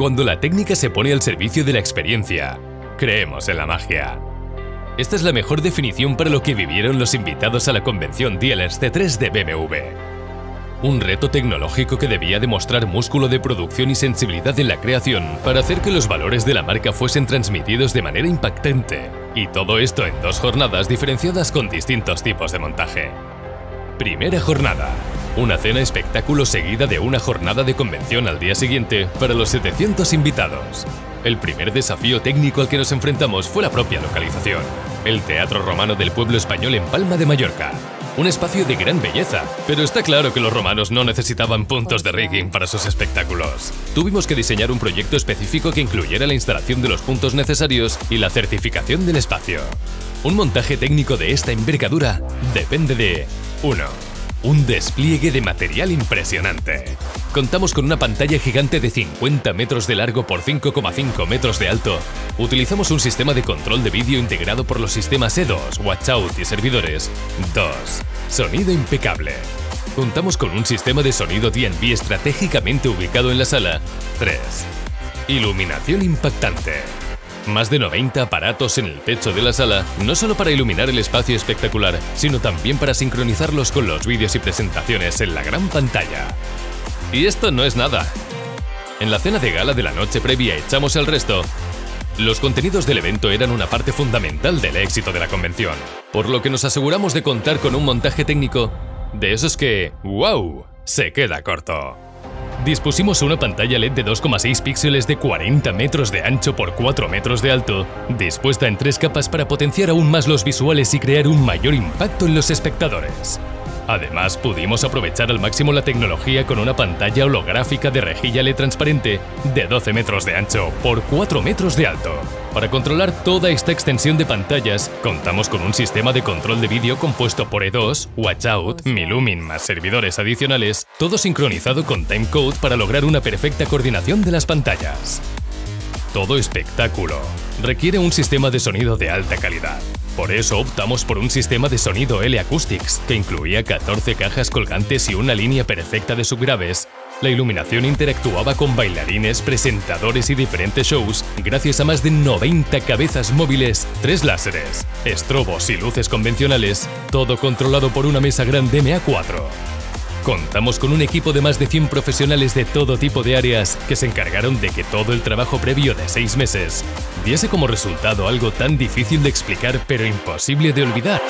Cuando la técnica se pone al servicio de la experiencia, creemos en la magia. Esta es la mejor definición para lo que vivieron los invitados a la convención Dealers C3 de BMW. Un reto tecnológico que debía demostrar músculo de producción y sensibilidad en la creación para hacer que los valores de la marca fuesen transmitidos de manera impactante. Y todo esto en dos jornadas diferenciadas con distintos tipos de montaje. Primera jornada. Una cena espectáculo seguida de una jornada de convención al día siguiente para los 700 invitados. El primer desafío técnico al que nos enfrentamos fue la propia localización. El Teatro Romano del Pueblo Español en Palma de Mallorca. Un espacio de gran belleza, pero está claro que los romanos no necesitaban puntos de rigging para sus espectáculos. Tuvimos que diseñar un proyecto específico que incluyera la instalación de los puntos necesarios y la certificación del espacio. Un montaje técnico de esta envergadura depende de 1. Un despliegue de material impresionante. Contamos con una pantalla gigante de 50 metros de largo por 5,5 metros de alto. Utilizamos un sistema de control de vídeo integrado por los sistemas E2, Watchout y servidores. 2. Sonido impecable. Contamos con un sistema de sonido D&B estratégicamente ubicado en la sala. 3. Iluminación impactante. Más de 90 aparatos en el techo de la sala, no solo para iluminar el espacio espectacular, sino también para sincronizarlos con los vídeos y presentaciones en la gran pantalla. Y esto no es nada. En la cena de gala de la noche previa echamos el resto. Los contenidos del evento eran una parte fundamental del éxito de la convención, por lo que nos aseguramos de contar con un montaje técnico de esos que, wow, se queda corto. Dispusimos una pantalla LED de 2,6 píxeles de 40 metros de ancho por 4 metros de alto, dispuesta en tres capas para potenciar aún más los visuales y crear un mayor impacto en los espectadores. Además, pudimos aprovechar al máximo la tecnología con una pantalla holográfica de rejilla LED transparente de 12 metros de ancho por 4 metros de alto. Para controlar toda esta extensión de pantallas, contamos con un sistema de control de vídeo compuesto por E2, Watchout, Milumin más servidores adicionales, todo sincronizado con timecode para lograr una perfecta coordinación de las pantallas. Todo espectáculo requiere un sistema de sonido de alta calidad. Por eso optamos por un sistema de sonido L Acoustics, que incluía 14 cajas colgantes y una línea perfecta de subgraves. La iluminación interactuaba con bailarines, presentadores y diferentes shows gracias a más de 90 cabezas móviles, tres láseres, estrobos y luces convencionales, todo controlado por una mesa grande MA4. Contamos con un equipo de más de 100 profesionales de todo tipo de áreas que se encargaron de que todo el trabajo previo de seis meses diese como resultado algo tan difícil de explicar pero imposible de olvidar.